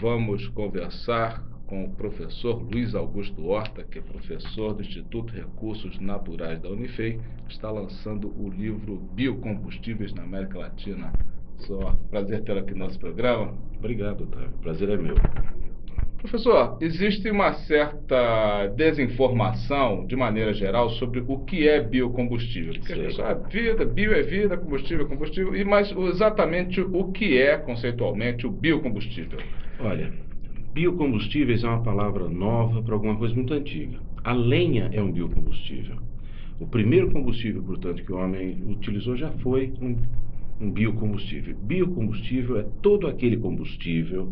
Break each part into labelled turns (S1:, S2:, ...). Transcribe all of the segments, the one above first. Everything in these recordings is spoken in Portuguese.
S1: vamos conversar com o professor Luiz Augusto Horta, que é professor do Instituto Recursos Naturais da Unifei, que está lançando o livro Biocombustíveis na América Latina. Só prazer tê-lo aqui no nosso programa.
S2: Obrigado, Otávio. Prazer é meu.
S1: Professor, existe uma certa desinformação, de maneira geral, sobre o que é biocombustível. Porque
S2: Sim.
S1: a pessoa, ah, vida, bio é vida, combustível é combustível, e mas exatamente o que é, conceitualmente, o biocombustível?
S2: Olha, biocombustíveis é uma palavra nova para alguma coisa muito antiga. A lenha é um biocombustível. O primeiro combustível, portanto, que o homem utilizou já foi um, um biocombustível. Biocombustível é todo aquele combustível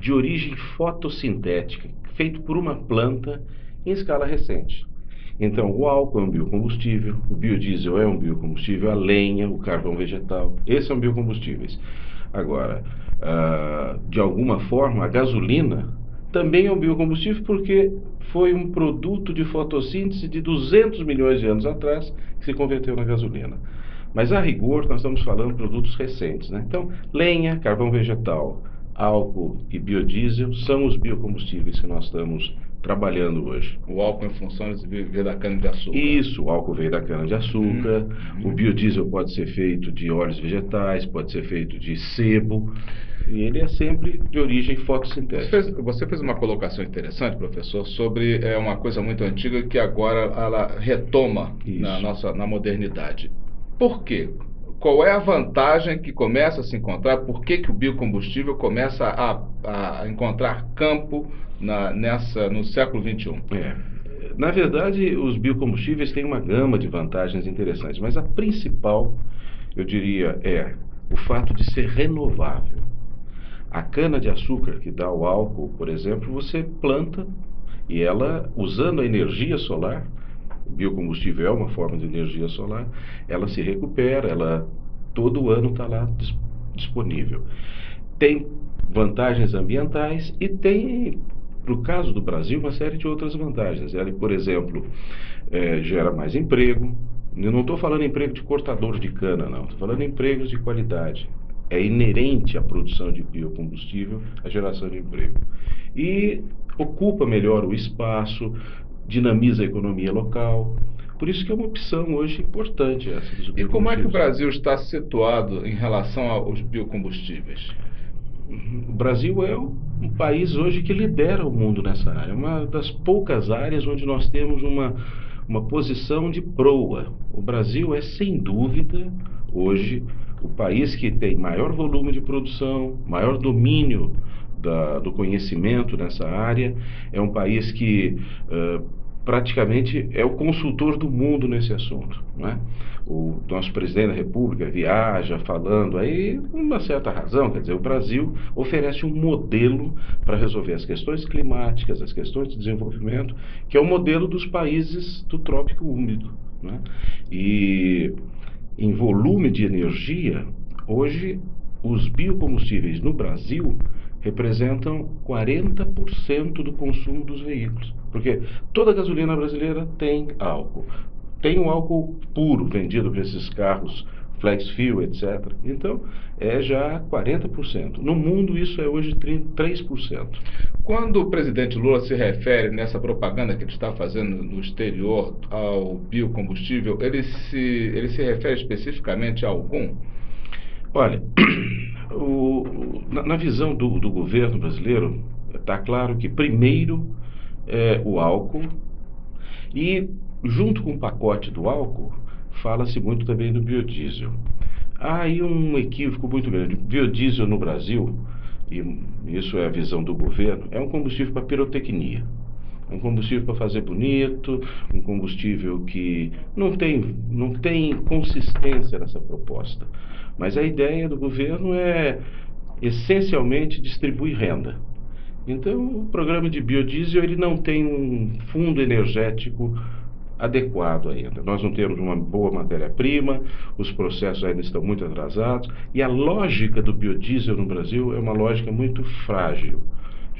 S2: de origem fotossintética, feito por uma planta em escala recente. Então, o álcool é um biocombustível, o biodiesel é um biocombustível, a lenha, o carvão vegetal, esses são biocombustíveis. Agora, ah, de alguma forma, a gasolina também é um biocombustível porque foi um produto de fotossíntese de 200 milhões de anos atrás que se converteu na gasolina. Mas a rigor, nós estamos falando de produtos recentes. Né? Então, lenha, carvão vegetal, álcool e biodiesel são os biocombustíveis que nós estamos trabalhando hoje.
S1: O álcool em função vir da cana-de-açúcar.
S2: Isso, o álcool veio da cana-de-açúcar,
S1: Uhum.
S2: o biodiesel pode ser feito de óleos vegetais, pode ser feito de sebo, e ele é sempre de origem
S1: Você
S2: fotossintética.
S1: fez, você fez uma colocação interessante, professor, sobre é, uma coisa muito antiga que agora ela retoma
S2: Isso.
S1: na nossa na modernidade. Por quê? Qual é a vantagem que começa a se encontrar? Por que, que o biocombustível começa a, a encontrar campo na, nessa, no século? XXI?
S2: É. Na verdade, os biocombustíveis têm uma gama de vantagens interessantes, mas a principal, eu diria, é o fato de ser renovável. A cana-de-açúcar que dá o álcool, por exemplo, você planta e ela, usando a energia solar, biocombustível é uma forma de energia solar, ela se recupera, ela todo ano está lá dis- disponível. Tem vantagens ambientais e tem, para o caso do Brasil, uma série de outras vantagens. Ela, por exemplo, eh, gera mais emprego. Eu não estou falando emprego de cortador de cana, não. Estou falando empregos de qualidade. É inerente à produção de biocombustível a geração de emprego. E ocupa melhor o espaço, dinamiza a economia local. Por isso que é uma opção hoje importante essa dos
S1: E como é que o. Brasil está situado em relação aos biocombustíveis?
S2: O Brasil é um país hoje que lidera o mundo nessa área. É uma das poucas áreas onde nós temos uma, uma posição de proa. O Brasil é, sem dúvida, hoje, o país que tem maior volume de produção, maior domínio da- do conhecimento nessa área. É um país que eh, praticamente é o consultor do mundo nesse assunto. Não é? O nosso presidente da República viaja falando aí com uma certa razão, quer dizer, o Brasil oferece um modelo para resolver as questões climáticas, as questões de desenvolvimento, que é o modelo dos países do trópico úmido. não é? E em volume de energia, hoje os biocombustíveis no Brasil representam 40% do consumo dos veículos. Porque toda gasolina brasileira tem álcool. Tem um álcool puro vendido para esses carros flex fuel, etc. Então, é já 40%. No mundo, isso é hoje 30 3%.
S1: Quando o presidente Lula se refere nessa propaganda que ele está fazendo no exterior ao biocombustível, ele se, ele se refere especificamente a algum?
S2: Olha, o- na, na visão do, do governo brasileiro, está claro que primeiro é o álcool e, junto com o pacote do álcool, fala-se muito também do biodiesel. Há aí um equívoco muito grande. Biodiesel no Brasil, e isso é a visão do governo, é um combustível para pirotecnia. Um combustível para fazer bonito, um combustível que não tem, não tem consistência nessa proposta. Mas a ideia do governo é essencialmente distribuir renda. Então, o programa de biodiesel ele não tem um fundo energético adequado ainda. Nós não temos uma boa matéria-prima, os processos ainda estão muito atrasados e a lógica do biodiesel no Brasil é uma lógica muito frágil.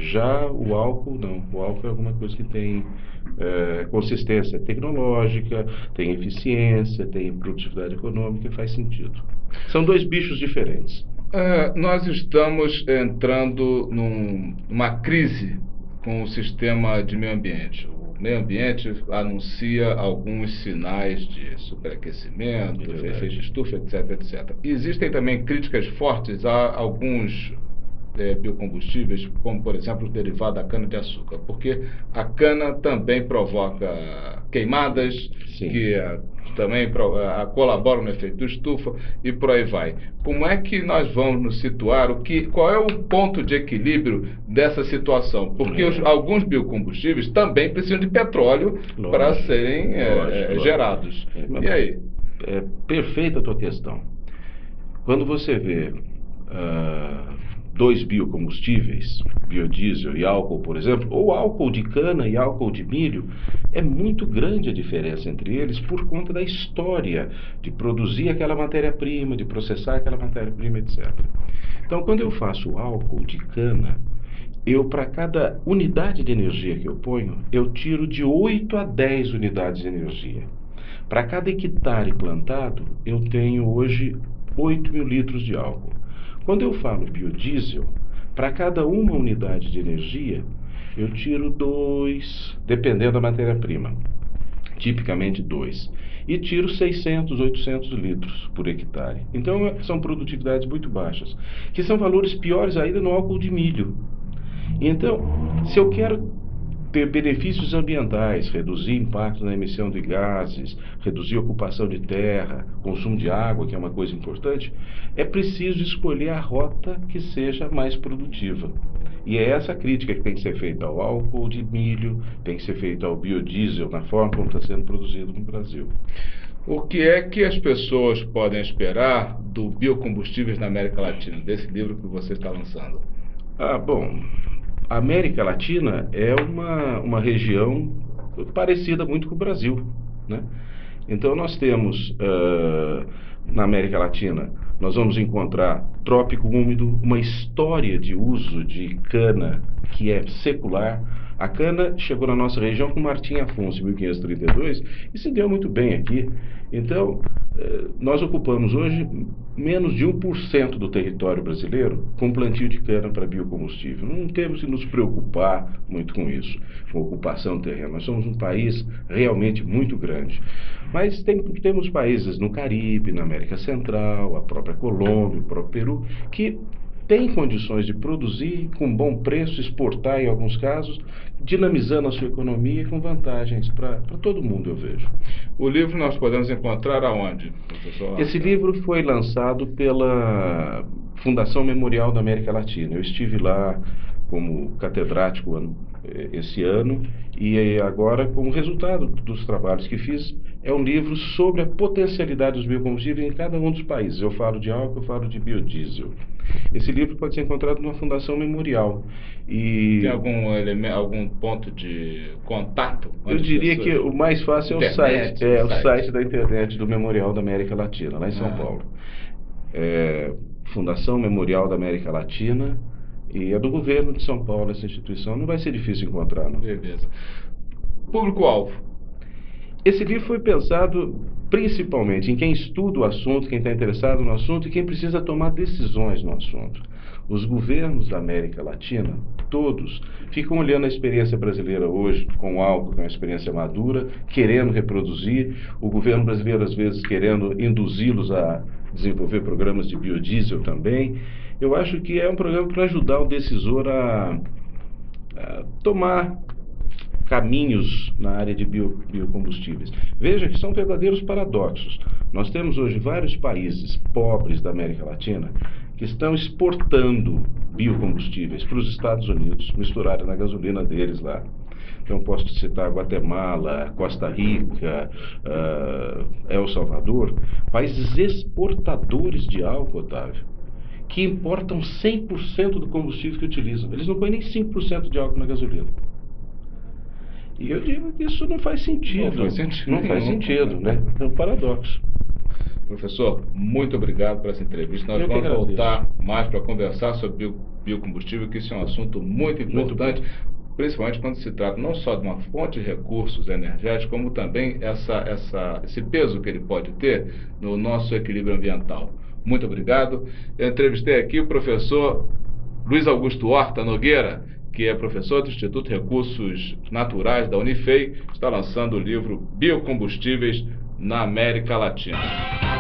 S2: Já o álcool, não. O álcool é alguma coisa que tem eh, consistência tecnológica, tem eficiência, tem produtividade econômica e faz sentido. São dois bichos diferentes.
S1: Uh, nós estamos entrando num, numa crise com o sistema de meio ambiente. O meio ambiente anuncia alguns sinais de superaquecimento, é efeito de estufa, etc, etc. Existem também críticas fortes a alguns é, biocombustíveis, como por exemplo o derivado da cana-de-açúcar, porque a cana também provoca queimadas, Sim. que é, também uh, colaboram no efeito estufa e por aí vai. Como é que nós vamos nos situar? O que, qual é o ponto de equilíbrio dessa situação? Porque os, alguns biocombustíveis também precisam de petróleo para serem é, lógico, é, gerados. É, e aí?
S2: É perfeita a tua questão. Quando você vê uh, dois biocombustíveis, biodiesel e álcool, por exemplo, ou álcool de cana e álcool de milho, é muito grande a diferença entre eles por conta da história de produzir aquela matéria-prima, de processar aquela matéria-prima, etc. Então, quando eu faço álcool de cana, eu para cada unidade de energia que eu ponho, eu tiro de 8 a 10 unidades de energia. Para cada hectare plantado, eu tenho hoje 8 mil litros de álcool. Quando eu falo biodiesel, para cada uma unidade de energia, eu tiro dois, dependendo da matéria-prima, tipicamente dois, e tiro 600, 800 litros por hectare. Então é, são produtividades muito baixas, que são valores piores ainda no álcool de milho. Então, se eu quero ter benefícios ambientais, reduzir impacto na emissão de gases, reduzir ocupação de terra, consumo de água, que é uma coisa importante, é preciso escolher a rota que seja mais produtiva. E é essa crítica que tem que ser feita ao álcool de milho, tem que ser feita ao biodiesel, na forma como está sendo produzido no Brasil.
S1: O que é que as pessoas podem esperar do biocombustíveis na América Latina, desse livro que você está lançando?
S2: Ah, bom, a América Latina é uma, uma região parecida muito com o Brasil, né? Então nós temos uh, na América Latina nós vamos encontrar trópico úmido, uma história de uso de cana que é secular. A cana chegou na nossa região com Martim Afonso em 1532 e se deu muito bem aqui. Então, nós ocupamos hoje menos de 1% do território brasileiro com plantio de cana para biocombustível. Não temos que nos preocupar muito com isso, com ocupação do terreno. Nós somos um país realmente muito grande. Mas tem, temos países no Caribe, na América Central, a própria Colômbia, o próprio Peru, que tem condições de produzir com bom preço, exportar em alguns casos, dinamizando a sua economia com vantagens para todo mundo, eu vejo.
S1: O livro nós podemos encontrar aonde, professor?
S2: Esse livro foi lançado pela Fundação Memorial da América Latina. Eu estive lá como catedrático eh, esse ano e agora, como resultado dos trabalhos que fiz, é um livro sobre a potencialidade dos biocombustíveis em cada um dos países. Eu falo de álcool, eu falo de biodiesel. Esse livro pode ser encontrado numa fundação memorial.
S1: E Tem algum, elemento, algum ponto de contato?
S2: Eu diria que o mais fácil é, internet, o, site, é o site da internet do Memorial da América Latina, lá em São ah. Paulo. É, fundação Memorial da América Latina e é do governo de São Paulo essa instituição. Não vai ser difícil encontrar, não.
S1: Beleza. Público-alvo.
S2: Esse livro foi pensado principalmente em quem estuda o assunto, quem está interessado no assunto e quem precisa tomar decisões no assunto. Os governos da América Latina, todos, ficam olhando a experiência brasileira hoje com o álcool, que é uma experiência madura, querendo reproduzir, o governo brasileiro às vezes querendo induzi-los a desenvolver programas de biodiesel também. Eu acho que é um programa para ajudar o decisor a, a tomar caminhos na área de bio, biocombustíveis. Veja que são verdadeiros paradoxos. Nós temos hoje vários países pobres da América Latina que estão exportando biocombustíveis para os Estados Unidos, misturarem na gasolina deles lá. Então, posso citar Guatemala, Costa Rica, uh, El Salvador, países exportadores de álcool, Otávio, que importam 100% do combustível que utilizam. Eles não põem nem 5% de álcool na gasolina. E eu digo que isso não faz sentido. Não faz sentido. Não faz sentido, né? É um paradoxo.
S1: Professor, muito obrigado por essa entrevista. Nós eu vamos voltar mais para conversar sobre bio, biocombustível, que isso é um assunto muito importante, muito principalmente quando se trata não só de uma fonte de recursos energéticos, como também essa, essa, esse peso que ele pode ter no nosso equilíbrio ambiental. Muito obrigado. Eu entrevistei aqui o professor Luiz Augusto Horta Nogueira, que é professor do Instituto de Recursos Naturais da Unifei, está lançando o livro Biocombustíveis na América Latina.